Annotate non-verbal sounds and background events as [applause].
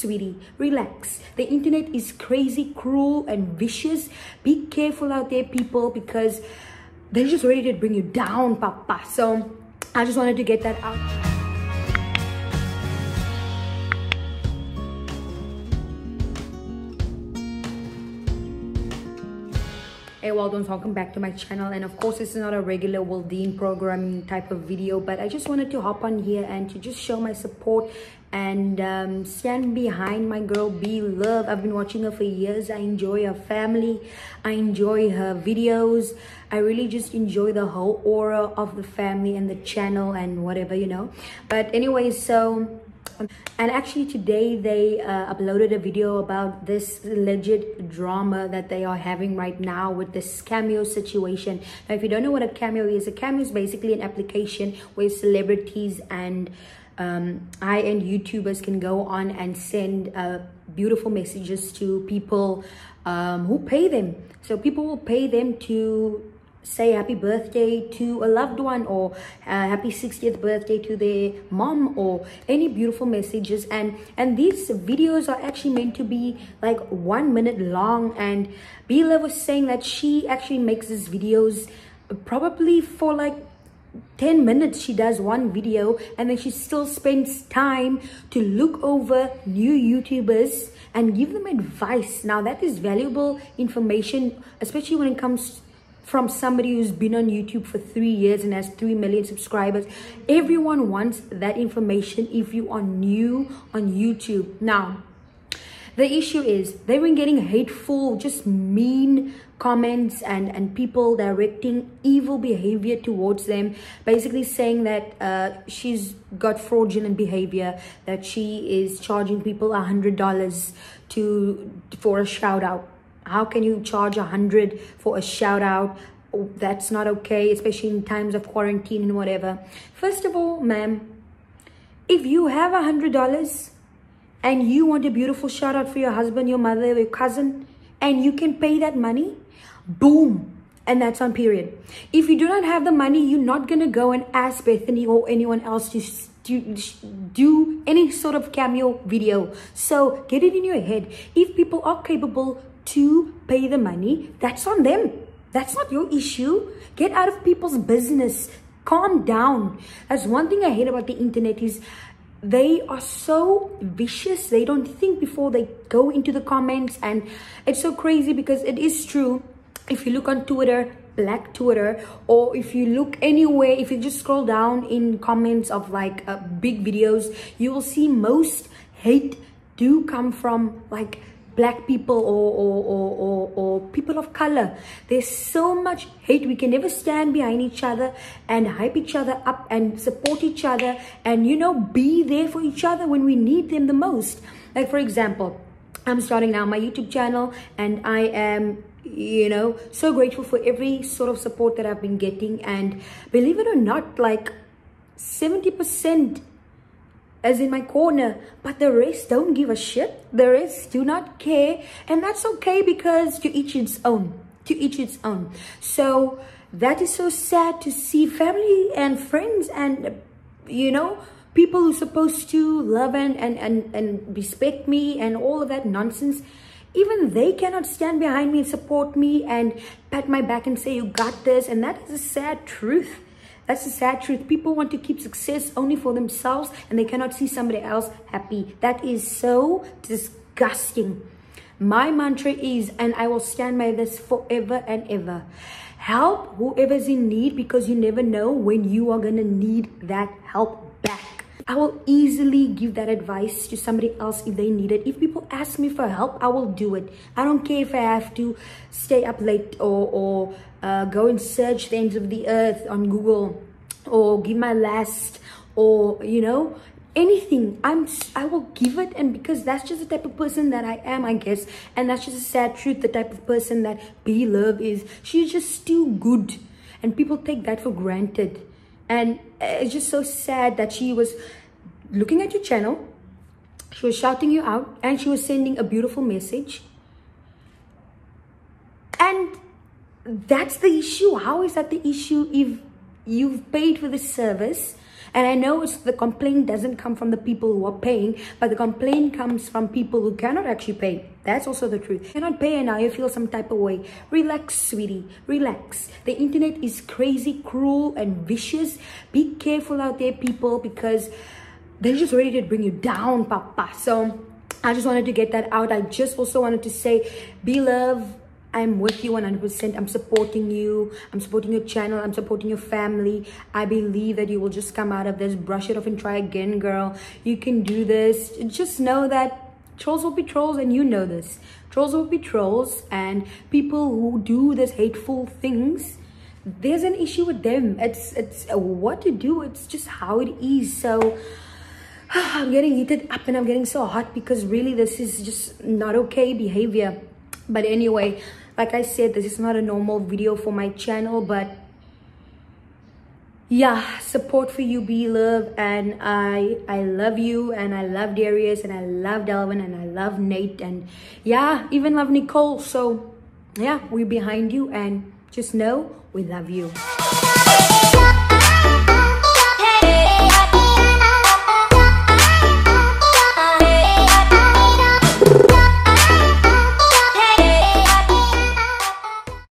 sweetie, relax. The internet is crazy, cruel, and vicious. Be careful out there, people, because they're just ready to bring you down, papa. So I just wanted to get that out. Hey Waldons, welcome back to my channel and of course this is not a regular Wildene programming type of video but I just wanted to hop on here and to just show my support and um, stand behind my girl B Love. I've been watching her for years. I enjoy her family. I enjoy her videos. I really just enjoy the whole aura of the family and the channel and whatever, you know. But anyway, so and actually today they uh, uploaded a video about this alleged drama that they are having right now with this cameo situation. Now if you don't know what a cameo is a cameo is basically an application where celebrities and um, high-end youtubers can go on and send uh, beautiful messages to people um, who pay them. So people will pay them to say happy birthday to a loved one or uh, happy 60th birthday to their mom or any beautiful messages. And and these videos are actually meant to be like one minute long. And Bila was saying that she actually makes these videos probably for like 10 minutes she does one video. And then she still spends time to look over new youtubers and give them advice. Now that is valuable information especially when it comes from somebody who's been on YouTube for three years and has 3 million subscribers. Everyone wants that information if you are new on YouTube. Now, the issue is they've been getting hateful, just mean comments and, and people directing evil behavior towards them. Basically saying that uh, she's got fraudulent behavior, that she is charging people a $100 to for a shout out how can you charge a hundred for a shout out? Oh, that's not okay especially in times of quarantine and whatever. First of all ma'am if you have a hundred dollars and you want a beautiful shout out for your husband your mother your cousin and you can pay that money boom and that's on period. If you do not have the money you're not gonna go and ask bethany or anyone else to do, do any sort of cameo video. So get it in your head. If people are capable to pay the money, that's on them. That's not your issue. Get out of people's business. Calm down. That's one thing I hate about the internet is they are so vicious. They don't think before they go into the comments. And it's so crazy because it is true. If you look on Twitter, black Twitter, or if you look anywhere, if you just scroll down in comments of like uh, big videos, you will see most hate do come from like black people or, or, or, or, or people of color. There's so much hate. We can never stand behind each other and hype each other up and support each other and, you know, be there for each other when we need them the most. Like, for example, I'm starting now my YouTube channel and I am you know so grateful for every sort of support that I've been getting and believe it or not like 70% as in my corner but the rest don't give a shit. The rest do not care and that's okay because to each its own to each its own. So that is so sad to see family and friends and you know people who supposed to love and and and, and respect me and all of that nonsense. Even they cannot stand behind me and support me and pat my back and say you got this and that is a sad truth that's the sad truth. People want to keep success only for themselves and they cannot see somebody else happy. That is so disgusting. My mantra is, and I will stand by this forever and ever. Help whoever's in need because you never know when you are going to need that help back. I will easily give that advice to somebody else if they need it. If people ask me for help, I will do it. I don't care if I have to stay up late or, or uh, go and search the ends of the earth on Google or give my last or, you know, anything. I'm i will give it and because that's just the type of person that i am i guess. And that's just a sad truth the type of person that B Love is. She's just too good. And people take that for granted. And it's just so sad that she was looking at your channel. She was shouting you out and she was sending a beautiful message. And that's the issue. How is that the issue if you've paid for the service And I know it's the complaint doesn't come from the people who are paying, but the complaint comes from people who cannot actually pay. That's also the truth. You cannot pay and now you feel some type of way. Relax, sweetie. Relax. The internet is crazy, cruel, and vicious. Be careful out there, people, because they're just ready to bring you down, papa. So I just wanted to get that out. I just also wanted to say, B Love. I'm with you 100%. I'm supporting you. I'm supporting your channel. I'm supporting your family. I believe that you will just come out of this. Brush it off and try again, girl. You can do this. Just know that trolls will be trolls and you know this. Trolls will be trolls and people who do this hateful things, there's an issue with them. It's, it's what to do. It's just how it is. So [sighs] I'm getting heated up and I'm getting so hot because really this is just not okay behavior. But anyway, like I said, this is not a normal video for my channel, but yeah, support for you, B Love, and I I love you, and I love Darius, and I love Delvin, and I love Nate, and yeah, even love Nicole. So yeah, we're behind you, and just know we love you.